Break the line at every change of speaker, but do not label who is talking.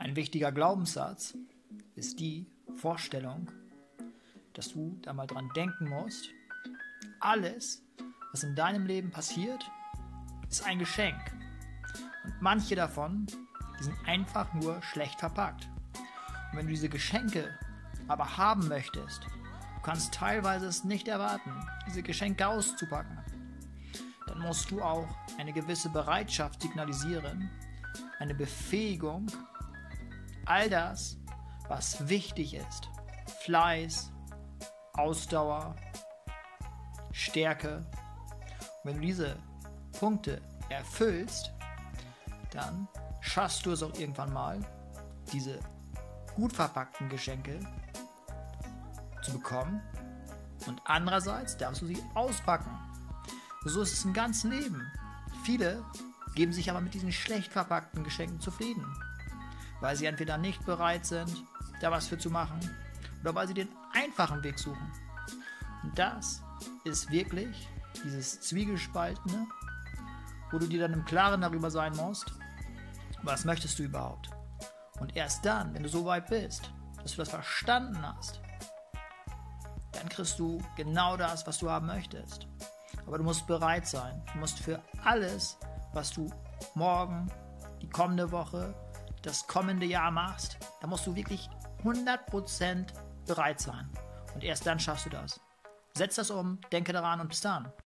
Ein wichtiger Glaubenssatz ist die Vorstellung, dass du da mal dran denken musst, alles, was in deinem Leben passiert, ist ein Geschenk. Und manche davon, die sind einfach nur schlecht verpackt. Und wenn du diese Geschenke aber haben möchtest, du kannst teilweise es nicht erwarten, diese Geschenke auszupacken, dann musst du auch eine gewisse Bereitschaft signalisieren, eine Befähigung, all das, was wichtig ist, Fleiß, Ausdauer, Stärke. Und wenn du diese Punkte erfüllst, dann schaffst du es auch irgendwann mal, diese gut verpackten Geschenke zu bekommen und andererseits darfst du sie auspacken. So ist es im ganzen Leben. Viele geben sich aber mit diesen schlecht verpackten Geschenken zufrieden, weil sie entweder nicht bereit sind, da was für zu machen, oder weil sie den einfachen Weg suchen. Und das ist wirklich dieses Zwiegespaltene, wo du dir dann im Klaren darüber sein musst, was möchtest du überhaupt. Und erst dann, wenn du so weit bist, dass du das verstanden hast, dann kriegst du genau das, was du haben möchtest. Aber du musst bereit sein. Du musst für alles, was du morgen, die kommende Woche, das kommende Jahr machst, da musst du wirklich 100% bereit sein. Und erst dann schaffst du das. Setz das um, denke daran und bis dann.